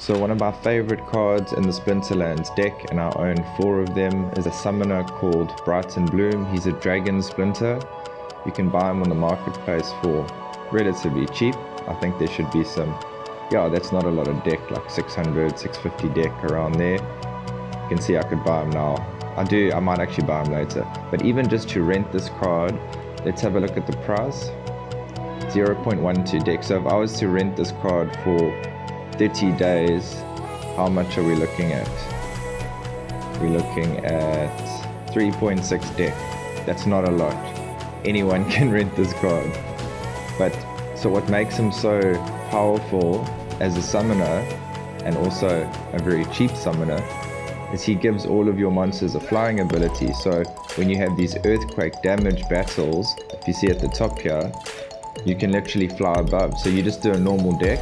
So one of my favorite cards in the Splinterlands deck, and I own four of them, is a summoner called Brighton Bloom. He's a dragon splinter. You can buy him on the marketplace for relatively cheap. I think there should be some, yeah, that's not a lot of DEC, like 600, 650 DEC around there. You can see I could buy him now. I do, I might actually buy him later. But even just to rent this card, let's have a look at the price. 0.12 DEC. So if I was to rent this card for 30 days, how much are we looking at? We're looking at 3.6 DEC. That's not a lot. Anyone can rent this card. But so what makes him so powerful as a summoner and also a very cheap summoner is he gives all of your monsters a flying ability. So when you have these earthquake damage battles, if you see at the top here, you can literally fly above. So you just do a normal deck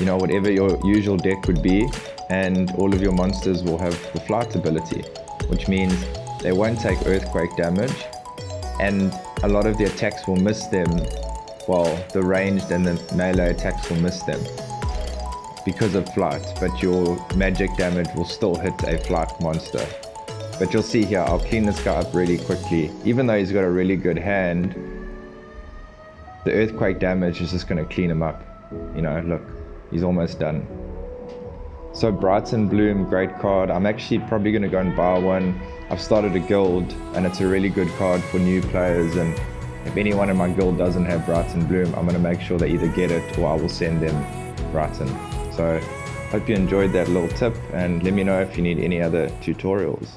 you know, whatever your usual deck would be, and all of your monsters will have the flight ability, which means they won't take earthquake damage, and a lot of the attacks will miss them, well, the ranged and the melee attacks will miss them because of flight, but your magic damage will still hit a flight monster. But you'll see here, I'll clean this guy up really quickly. Even though he's got a really good hand, the earthquake damage is just going to clean him up. You know, look. He's almost done. So Brighton Bloom, great card. I'm actually probably going to go and buy one. I've started a guild and it's a really good card for new players and if anyone in my guild doesn't have Brighton Bloom, I'm going to make sure they either get it or I will send them Brighton. So hope you enjoyed that little tip and let me know if you need any other tutorials.